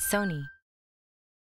Sony.